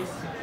difícil.